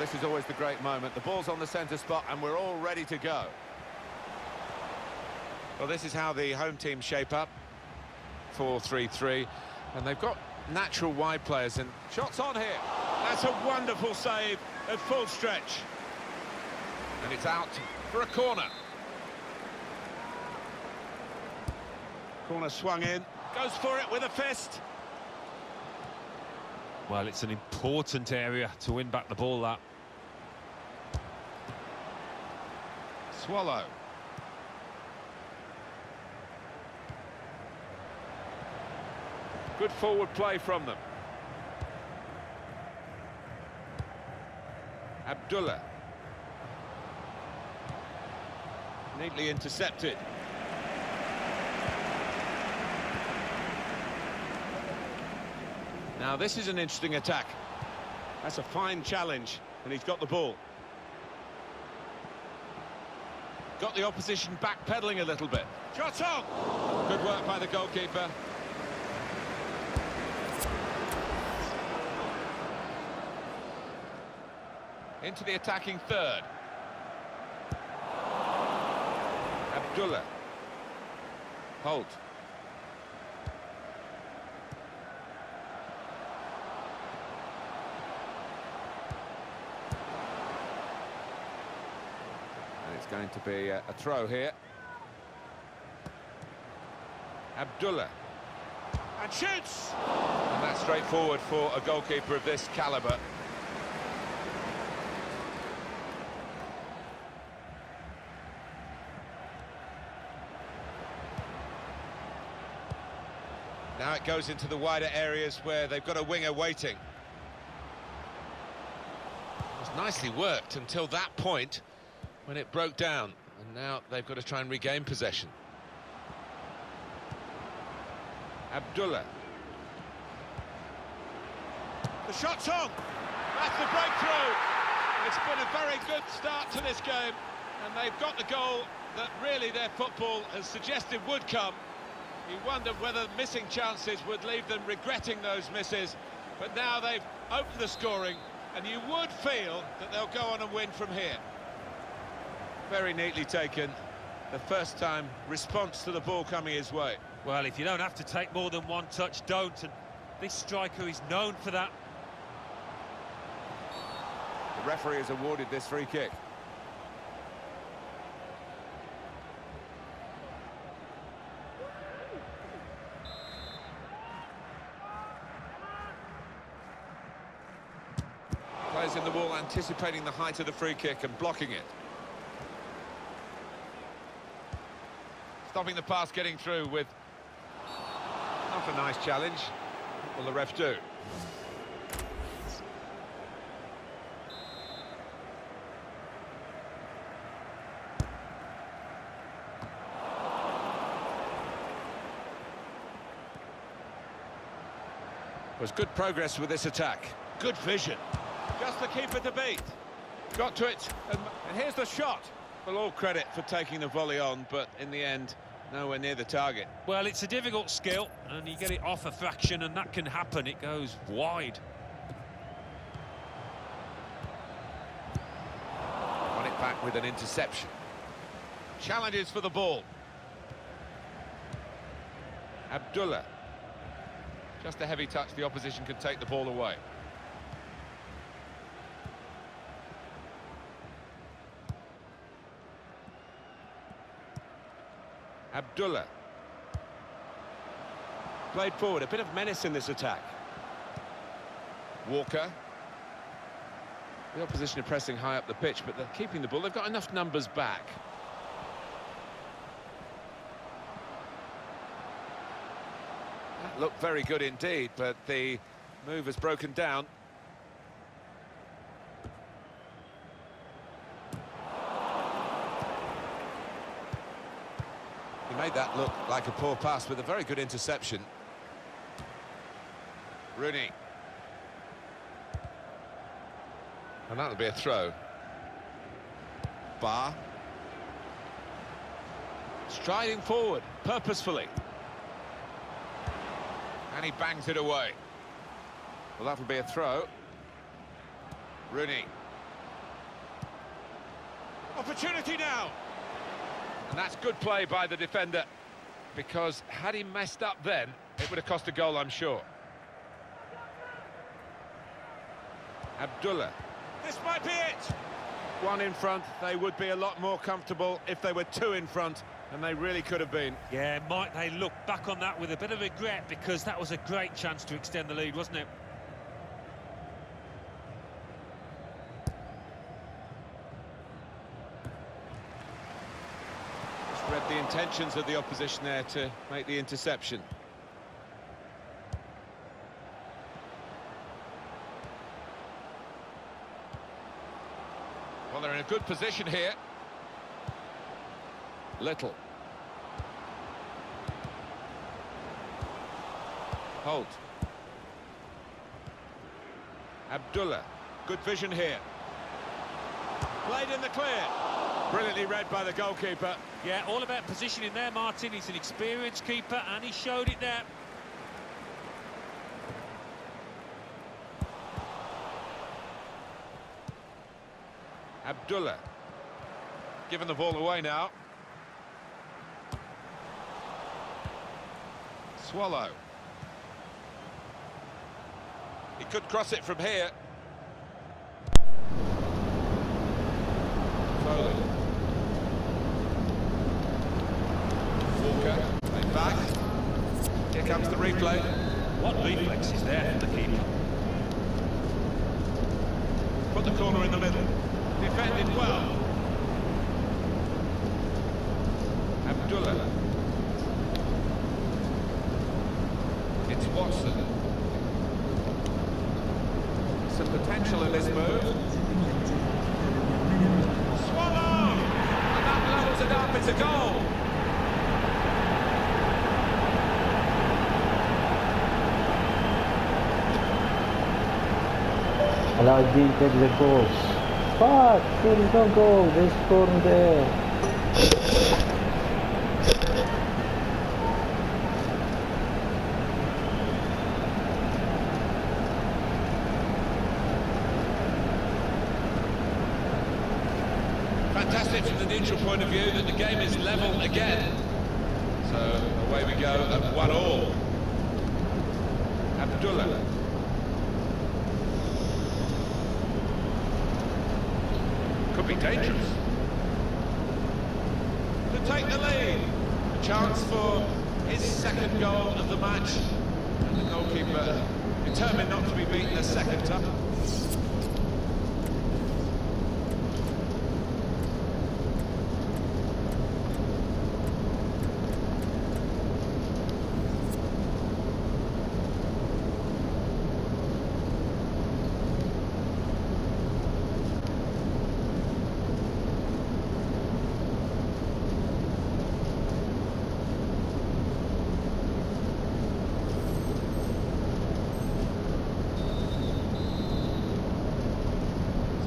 this is always the great moment. The ball's on the centre spot and we're all ready to go. Well, this is how the home team shape up. 4-3-3. And they've got natural wide players and shots on here. That's a wonderful save at full stretch. And it's out for a corner. Corner swung in. Goes for it with a fist. Well, it's an important area to win back the ball, that. Swallow. Good forward play from them. Abdullah. Neatly intercepted. Now this is an interesting attack. That's a fine challenge, and he's got the ball. Got the opposition backpedaling a little bit. Shot on! Good work by the goalkeeper. Into the attacking third. Abdullah. Holt. Going to be a, a throw here. Abdullah. And shoots! And that's straightforward for a goalkeeper of this calibre. Now it goes into the wider areas where they've got a winger waiting. It was nicely worked until that point when it broke down. And now they've got to try and regain possession. Abdullah. The shot's on! That's the breakthrough! It's been a very good start to this game, and they've got the goal that really their football has suggested would come. You wondered whether missing chances would leave them regretting those misses, but now they've opened the scoring, and you would feel that they'll go on and win from here. Very neatly taken. The first time response to the ball coming his way. Well, if you don't have to take more than one touch, don't. And this striker is known for that. The referee has awarded this free kick. Players in the wall anticipating the height of the free kick and blocking it. Stopping the pass getting through with not a nice challenge. What will the ref do? was good progress with this attack. Good vision. Just the keeper to beat. Got to it, and, and here's the shot. Well, all credit for taking the volley on, but in the end, nowhere near the target. Well, it's a difficult skill, and you get it off a fraction, and that can happen. It goes wide. Won it back with an interception. Challenges for the ball. Abdullah. Just a heavy touch, the opposition could take the ball away. Abdullah. Played forward, a bit of menace in this attack. Walker. The opposition are pressing high up the pitch, but they're keeping the ball. They've got enough numbers back. That looked very good indeed, but the move has broken down. Made that look like a poor pass with a very good interception. Rooney. And that'll be a throw. Bar. Striding forward, purposefully. And he bangs it away. Well, that'll be a throw. Rooney. Opportunity now. And that's good play by the defender, because had he messed up then, it would have cost a goal, I'm sure. Abdullah. This might be it. One in front, they would be a lot more comfortable if they were two in front, and they really could have been. Yeah, might they look back on that with a bit of regret because that was a great chance to extend the lead, wasn't it? Just read the intentions of the opposition there to make the interception. Well, they're in a good position here. Little. Holt. Abdullah. Good vision here. Played in the clear. Brilliantly read by the goalkeeper. Yeah, all about positioning there, Martin. He's an experienced keeper, and he showed it there. Abdullah. Giving the ball away now. Swallow. He could cross it from here. Foley. Walker, played back. Here What reflex is there from the keeper? Put the corner in the middle. Defended well. Abdullah. It's Watson. Some potential in this move. Swallow! And that levels it up, it's a goal. Alauddin take the goals. Fuck, there is no goal. They scored there. Fantastic from the neutral point of view that the game is level again. So away we go at one all. Abdullah. Could be dangerous. To take the lead. A chance for his second goal of the match. And the goalkeeper determined not to be beaten a second time.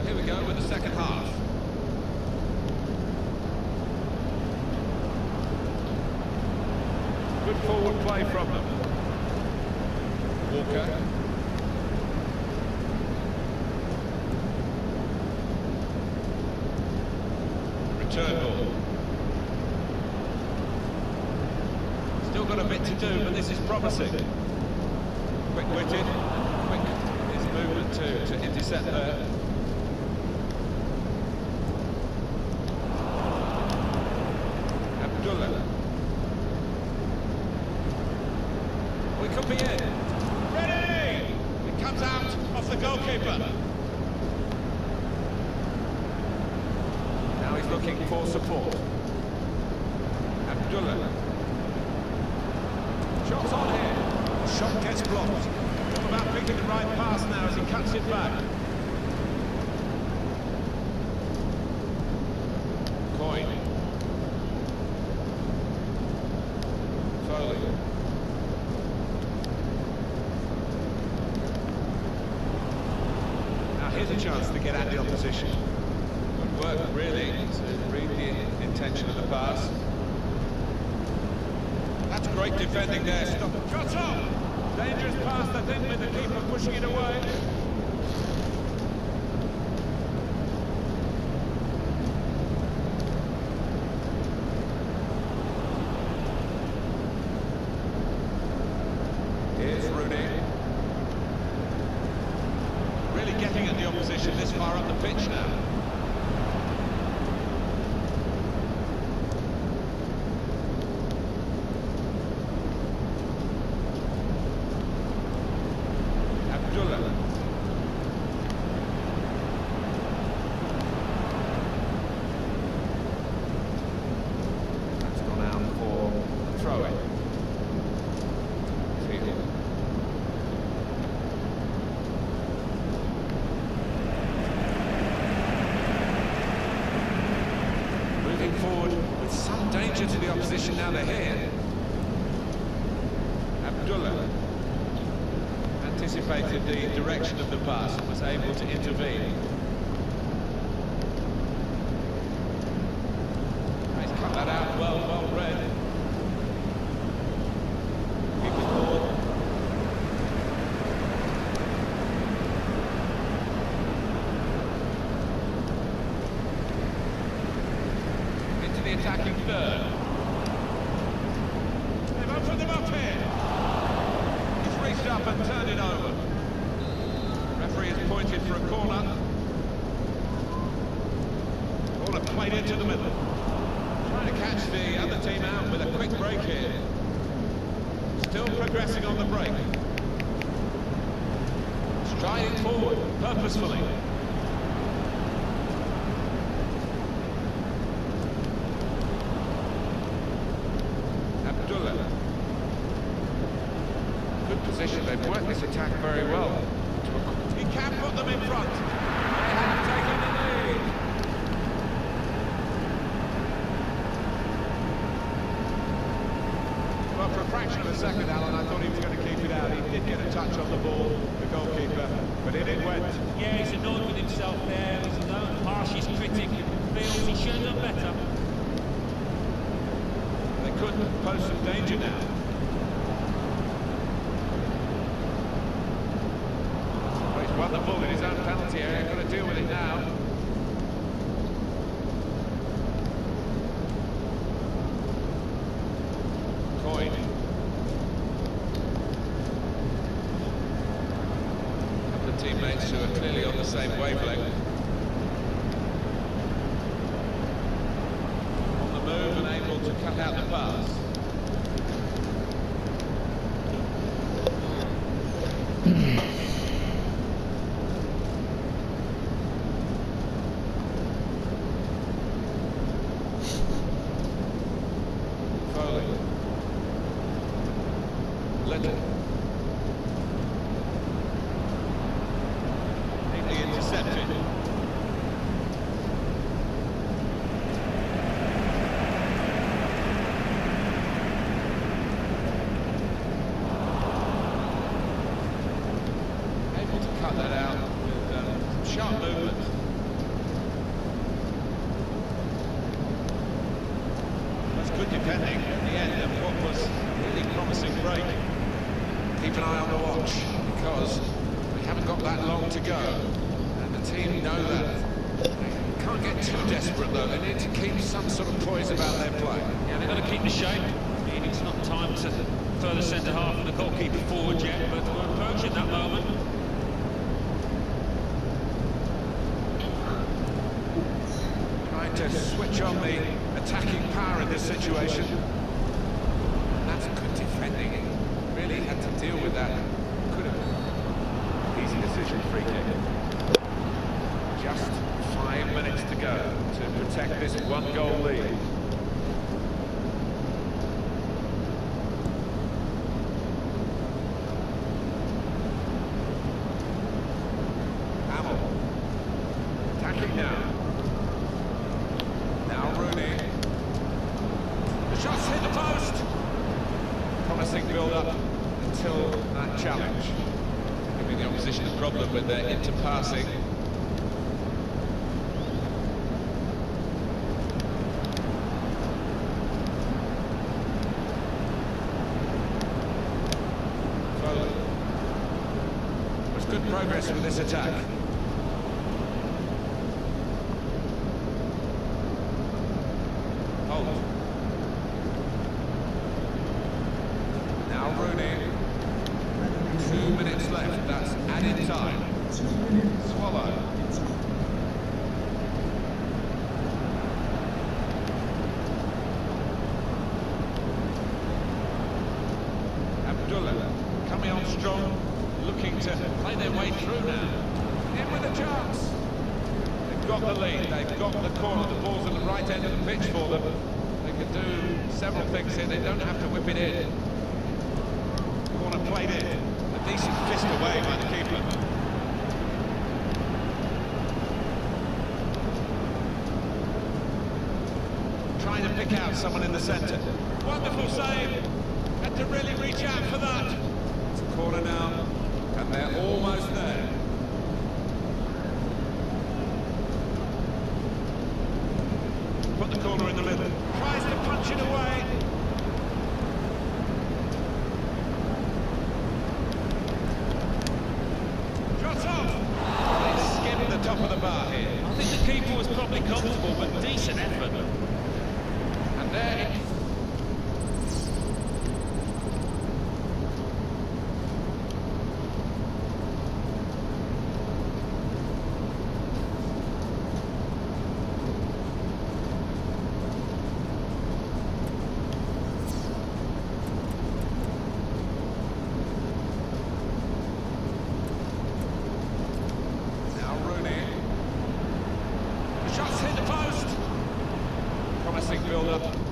So here we go with the second half. Good forward play from them. Walker. Return ball. Still got a bit to do, but this is promising. Quick-witted, quick his movement to, to intercept there. Abdullah. We could be in. Ready! It comes out off the goalkeeper. Now he's looking for support. Abdullah. Shots on here. Shot gets blocked. All about picking the right pass now as he cuts it back. Coin. Foley. Now here's a chance to get at the opposition. Good work, really, to read the intention of the pass. That's great defending there. Stop. Shot on! Dangerous pass, I think, with the keeper pushing it away. getting at the opposition this far up the pitch now. Abdullah. That's gone out for a throw-in. Field. Moving forward with some danger to they're here. Abdullah anticipated the direction of the pass and was able to intervene. He's cut that out well, well read. Into the attacking third. Them up here. He's reached up and turned it over. Referee has pointed for a corner. Corner played into the middle. Trying to catch the other team out with a quick break here. Still progressing on the break. Striding forward, purposefully. Abdullah. Good position, they've worked this attack very well. He can put them in front. They have taken the lead. Well, for a fraction of a second, Alan, I thought he was going to keep it out. He did get a touch on the ball, the goalkeeper, but in it went. Yeah, he's annoyed with himself there. He's his own harshest critic. Feels he should have done better. They could pose some danger now. Well, he's won the ball in his own penalty area, got to deal with it now. Who are clearly on the same wavelength. On the move and able to cut out the pass. Foley. Little. Neatly intercepted. Able to cut that out with um, some sharp movement. That's good defending at the end of what was a really promising break. Keep an eye on the watch because we haven't got that long to go. And the team know that. They can't get too desperate though. They need to keep some sort of poise about their play. Yeah, they've got to keep the shape. I mean, it's not time to further centre half and the goalkeeper forward yet, but we're approaching that moment. To switch on the attacking power in this situation. That's good defending. Really had to deal with that. Could have. Easy decision, free kick. Just five minutes to go to protect this one-goal lead. Hamill. Attacking now. Now Rooney. The shot's hit the post. Promising build-up until that challenge. Giving the opposition a problem their inter-passing. There's good progress with this attack. Holt. Now Rooney. Two minutes left. That's added time. Swallow. Abdullah coming on strong, looking to play their way through now. In with a chance. They've got the lead, they've got the corner, the ball's at the right end of the pitch for them. They can do several things here, they don't have to whip it in. Corner played in, a decent fist away by the keeper. Trying to pick out someone in the centre. Wonderful save. Had to really reach out for that. Corner now, and they're almost there. Put the corner in the middle. Tries to punch it away. Shots off. They skimmed the top of the bar here. I think the keeper was probably comfortable, but decent effort. And there it Now Rooney. The shots hit the post. Promising build-up.